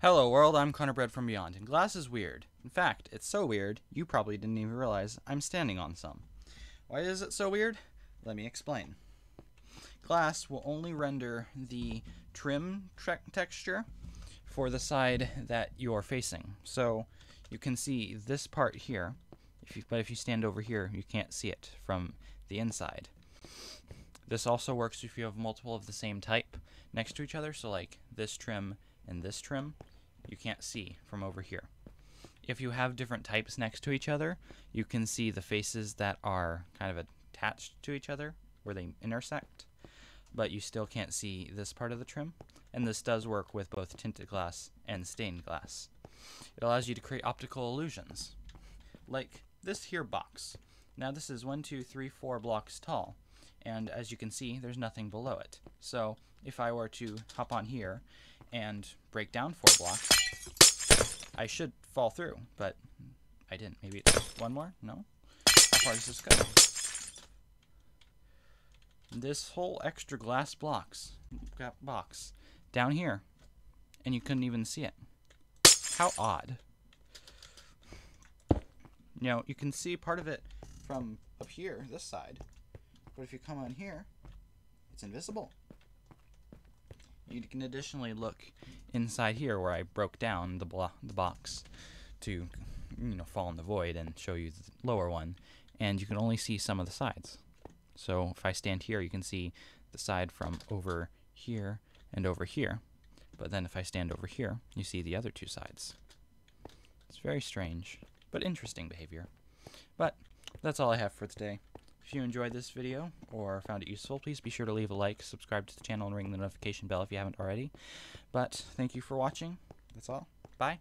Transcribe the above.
Hello world, I'm Connor Bread from Beyond, and glass is weird. In fact, it's so weird, you probably didn't even realize I'm standing on some. Why is it so weird? Let me explain. Glass will only render the trim texture for the side that you're facing. So you can see this part here, if you, but if you stand over here, you can't see it from the inside. This also works if you have multiple of the same type next to each other, so like this trim and this trim, you can't see from over here. If you have different types next to each other, you can see the faces that are kind of attached to each other where they intersect, but you still can't see this part of the trim. And this does work with both tinted glass and stained glass. It allows you to create optical illusions, like this here box. Now this is one, two, three, four blocks tall, and as you can see, there's nothing below it. So if I were to hop on here and break down four blocks, I should fall through, but I didn't. Maybe it's one more? No? How far does this go? This whole extra glass blocks got box down here, and you couldn't even see it. How odd. Know, you can see part of it from up here, this side, but if you come on here, it's invisible. You can additionally look inside here where I broke down the, blo the box to you know fall in the void and show you the lower one and you can only see some of the sides. So if I stand here you can see the side from over here and over here but then if I stand over here you see the other two sides. It's very strange but interesting behavior. But that's all I have for today if you enjoyed this video or found it useful, please be sure to leave a like, subscribe to the channel, and ring the notification bell if you haven't already. But thank you for watching. That's all. Bye.